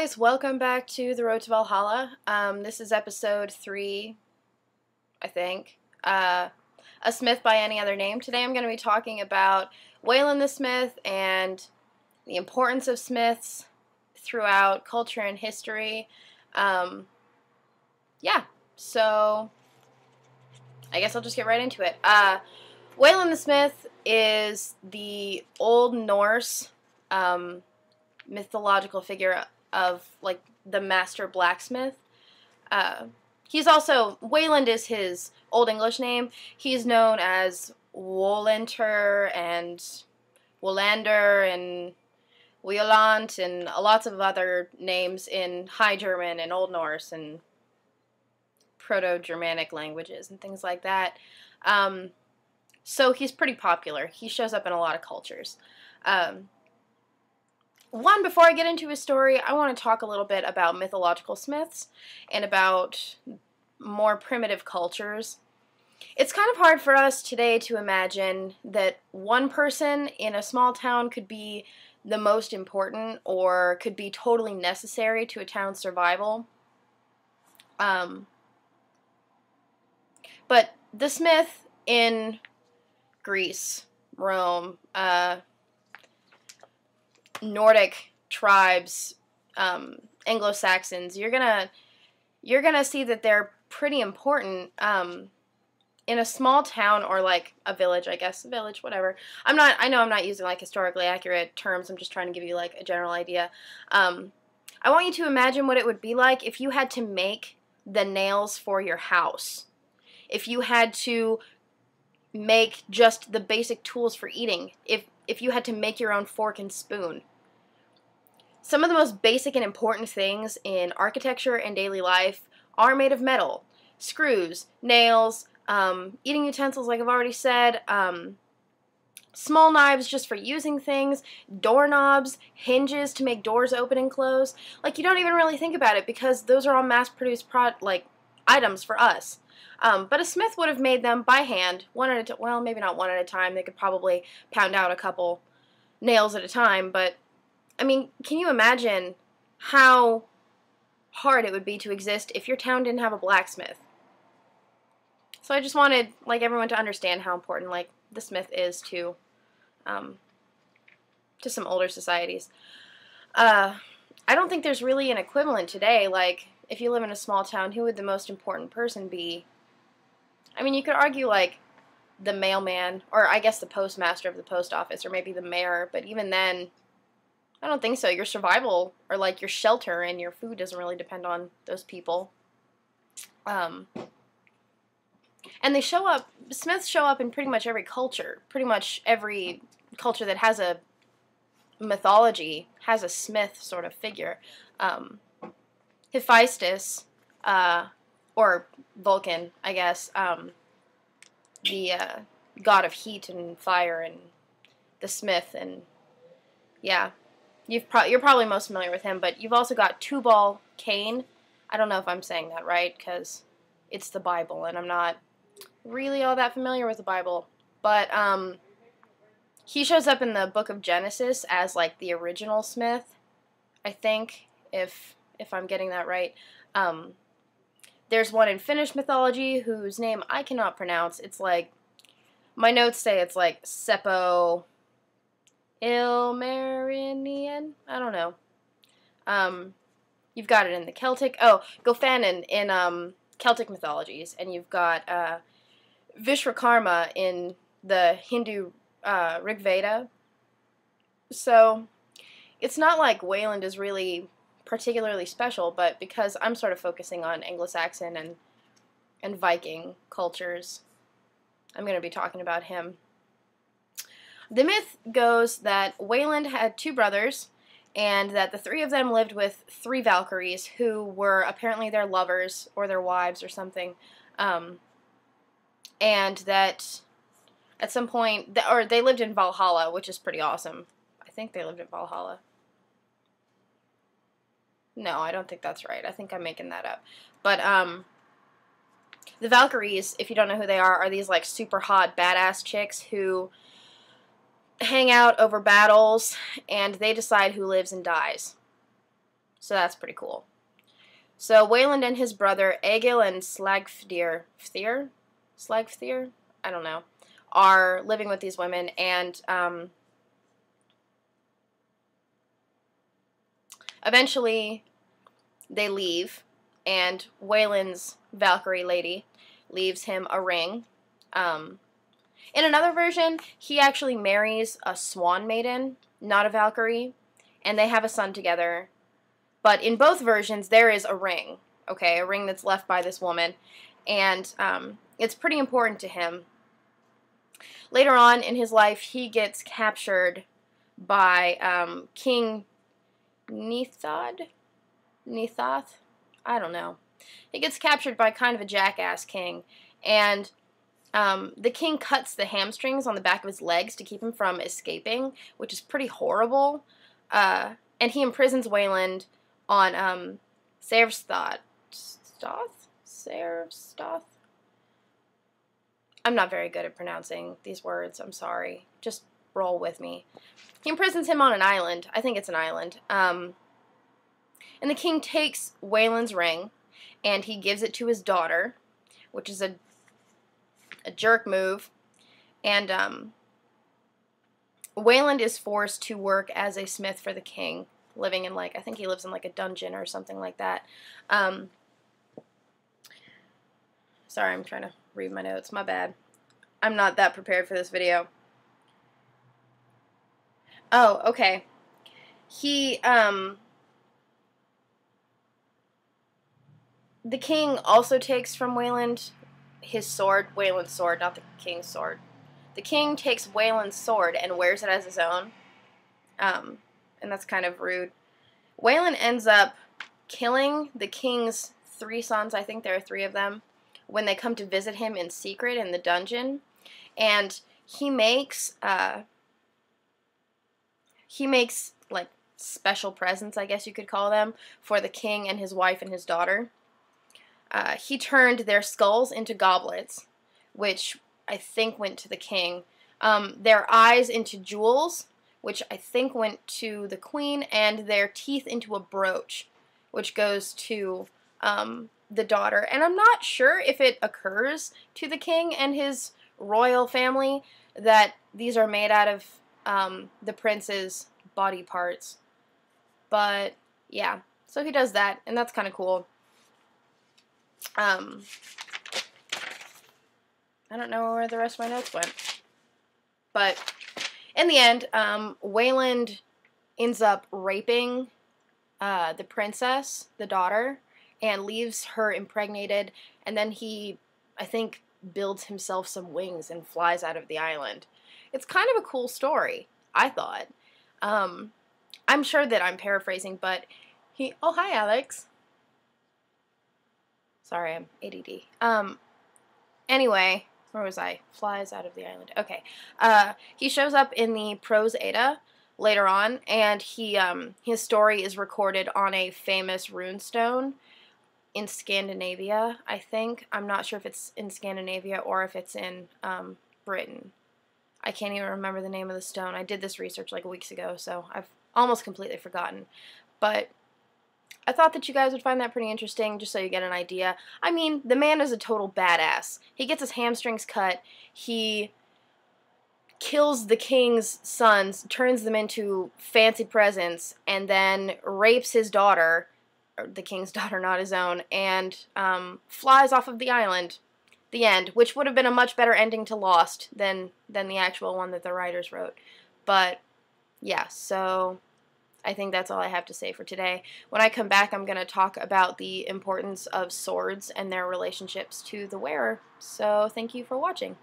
guys, welcome back to The Road to Valhalla. Um, this is episode three, I think. Uh, a Smith by any other name. Today I'm going to be talking about Wayland the Smith and the importance of Smiths throughout culture and history. Um, yeah, so I guess I'll just get right into it. Uh, Wayland the Smith is the Old Norse um, mythological figure of like the master blacksmith. Uh, he's also Wayland is his Old English name. He's known as Wolenter and Wolander and Wiolant and a lots of other names in High German and Old Norse and Proto-Germanic languages and things like that. Um, so he's pretty popular. He shows up in a lot of cultures. Um, one, before I get into his story, I want to talk a little bit about mythological smiths and about more primitive cultures. It's kind of hard for us today to imagine that one person in a small town could be the most important or could be totally necessary to a town's survival. Um, but the smith in Greece, Rome, uh, Nordic tribes, um, Anglo Saxons, you're gonna you're gonna see that they're pretty important um, in a small town or like a village, I guess, a village, whatever. I'm not. I know I'm not using like historically accurate terms. I'm just trying to give you like a general idea. Um, I want you to imagine what it would be like if you had to make the nails for your house. If you had to make just the basic tools for eating. If if you had to make your own fork and spoon. Some of the most basic and important things in architecture and daily life are made of metal. Screws, nails, um, eating utensils, like I've already said, um, small knives just for using things, doorknobs, hinges to make doors open and close. Like you don't even really think about it because those are all mass-produced pro- like items for us. Um, but a smith would have made them by hand, one at a time. Well, maybe not one at a time. They could probably pound out a couple nails at a time, but I mean, can you imagine how hard it would be to exist if your town didn't have a blacksmith? So I just wanted like everyone to understand how important like the smith is to um, to some older societies. Uh, I don't think there's really an equivalent today. Like if you live in a small town, who would the most important person be? I mean, you could argue like the mailman, or I guess the postmaster of the post office, or maybe the mayor. But even then, I don't think so. Your survival or like your shelter and your food doesn't really depend on those people. Um, and they show up. Smiths show up in pretty much every culture. Pretty much every culture that has a mythology has a Smith sort of figure. Um, Hephaestus, uh, or Vulcan, I guess, um, the uh, god of heat and fire, and the Smith, and yeah, You've pro- you're probably most familiar with him, but you've also got Tubal Cain. I don't know if I'm saying that right because it's the Bible, and I'm not really all that familiar with the Bible. But um, he shows up in the Book of Genesis as like the original Smith, I think, if if I'm getting that right. Um, there's one in Finnish mythology whose name I cannot pronounce. It's like my notes say it's like Seppo Ilmarinian? I don't know. Um, you've got it in the Celtic. Oh, Gofannon in um, Celtic mythologies, and you've got uh, Vishwakarma in the Hindu uh, Rig Veda. So it's not like Wayland is really particularly special, but because I'm sort of focusing on Anglo-Saxon and and Viking cultures, I'm going to be talking about him. The myth goes that Wayland had two brothers, and that the three of them lived with three Valkyries who were apparently their lovers or their wives or something. Um, and that at some point, or they lived in Valhalla, which is pretty awesome. I think they lived in Valhalla. No, I don't think that's right. I think I'm making that up. But um, the Valkyries, if you don't know who they are, are these like super hot badass chicks who hang out over battles, and they decide who lives and dies. So that's pretty cool. So Wayland and his brother Egil and Slagfdir, Fthir, Slagfdir, I don't know, are living with these women, and um, eventually they leave, and Wayland's Valkyrie lady leaves him a ring. Um, in another version, he actually marries a swan maiden, not a Valkyrie, and they have a son together. But in both versions, there is a ring, okay, a ring that's left by this woman, and um, it's pretty important to him. Later on in his life, he gets captured by um, King Nithod? Nithoth? I don't know. He gets captured by kind of a jackass king, and um, the king cuts the hamstrings on the back of his legs to keep him from escaping, which is pretty horrible. Uh, and he imprisons Wayland on um. Stoth? I'm not very good at pronouncing these words. I'm sorry. Just roll with me. He imprisons him on an island. I think it's an island. Um, and the king takes Wayland's ring and he gives it to his daughter, which is a a jerk move. And um, Wayland is forced to work as a smith for the king, living in like I think he lives in like a dungeon or something like that. Um, sorry, I'm trying to read my notes. My bad. I'm not that prepared for this video. Oh, okay. He um the king also takes from Wayland his sword, Wayland's sword, not the king's sword. The king takes Wayland's sword and wears it as his own. Um, and that's kind of rude. Wayland ends up killing the king's three sons, I think there are three of them, when they come to visit him in secret in the dungeon. And he makes uh, he makes like special presents, I guess you could call them, for the king and his wife and his daughter. Uh, he turned their skulls into goblets, which I think went to the king. Um, their eyes into jewels, which I think went to the queen, and their teeth into a brooch, which goes to um, the daughter. And I'm not sure if it occurs to the king and his royal family that these are made out of um, the prince's body parts. But yeah, so he does that, and that's kind of cool. Um, I don't know where the rest of my notes went. But in the end, um, Wayland ends up raping uh, the princess, the daughter, and leaves her impregnated. And then he, I think, builds himself some wings and flies out of the island. It's kind of a cool story, I thought. Um, I'm sure that I'm paraphrasing, but he. Oh, hi, Alex. Sorry, I'm ADD. Um, anyway, where was I? Flies out of the island. Okay. Uh, he shows up in the Prose Edda later on, and he um, his story is recorded on a famous runestone in Scandinavia, I think. I'm not sure if it's in Scandinavia or if it's in um, Britain. I can't even remember the name of the stone. I did this research like weeks ago, so I've almost completely forgotten. But I thought that you guys would find that pretty interesting, just so you get an idea. I mean, the man is a total badass. He gets his hamstrings cut. He kills the king's sons, turns them into fancy presents, and then rapes his daughter, the king's daughter, not his own, and um, flies off of the island. The end, which would have been a much better ending to Lost than than the actual one that the writers wrote. But yeah, so I think that's all I have to say for today. When I come back, I'm going to talk about the importance of swords and their relationships to the wearer. So thank you for watching.